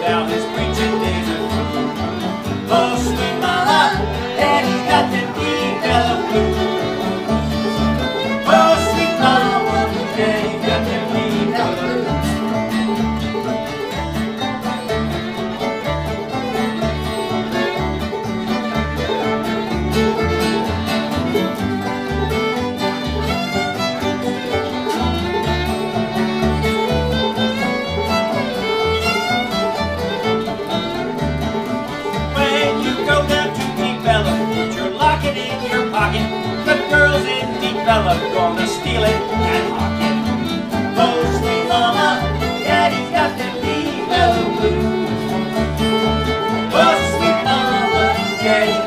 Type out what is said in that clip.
down this wings. Gonna steal it and hawk it. Mama, daddy's got mama, daddy